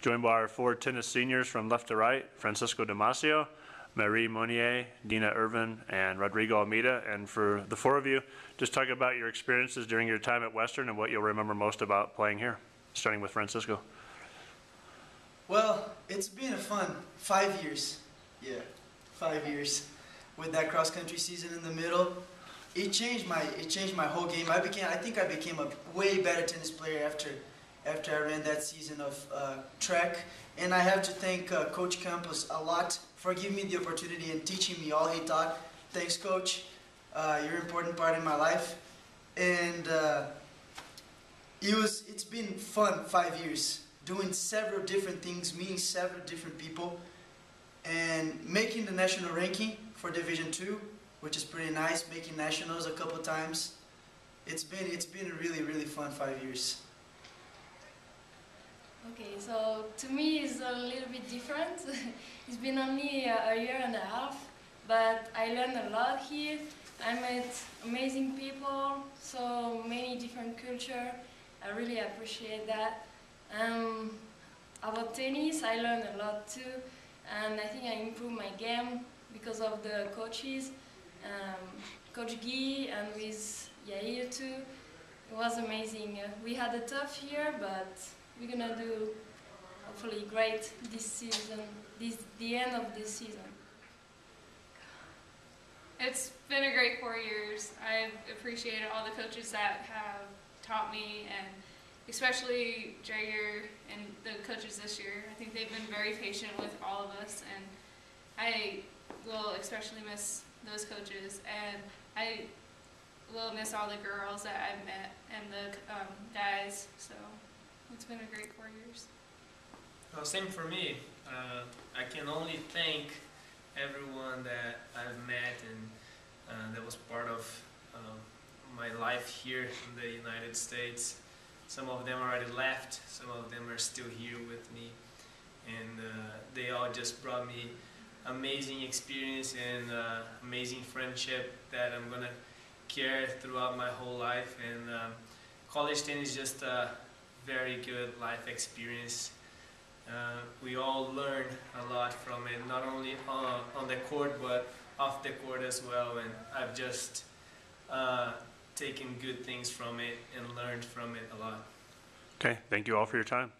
joined by our four tennis seniors from left to right, Francisco Damasio, Marie Monier, Dina Irvin, and Rodrigo Almeida. And for the four of you, just talk about your experiences during your time at Western and what you'll remember most about playing here, starting with Francisco. Well, it's been a fun five years. Yeah, five years with that cross country season in the middle. It changed my it changed my whole game. I became I think I became a way better tennis player after after I ran that season of uh, track. And I have to thank uh, Coach Campos a lot for giving me the opportunity and teaching me all he taught. Thanks, Coach. Uh, you're an important part in my life. And uh, it was it's been fun five years doing several different things, meeting several different people, and making the national ranking for Division Two, which is pretty nice. Making nationals a couple times. It's been it's been a really really fun five years. Okay, so to me it's a little bit different. it's been only a, year and a half, but I learned a lot here. I met amazing people, so many different culture. I really appreciate that. Um, about tennis, I learned a lot too, and I think I improved my game because of the coaches, um, Coach Guy and with Yair too. It was amazing. We had a tough year, but we're gonna do hopefully great this season, this the end of this season. It's been a great four years. I've appreciated all the coaches that have taught me, and especially Jair and the coaches this year. I think they've been very patient with all of us, and I will especially miss those coaches. And I will miss all the girls that I've met and the um, guys. So it's been a great four years. Well, same for me. Uh, I can only thank everyone that I've met and uh, that was part of um, my life here in the United States. Some of them already left, some of them are still here with me, and uh, they all just brought me amazing experience and uh, amazing friendship that I'm gonna carry throughout my whole life. And um, college tennis is just a very good life experience uh, we all learn a lot from it, not only on, on the court but off the court as well. And I've just uh, taken good things from it and learned from it a lot. Okay, thank you all for your time.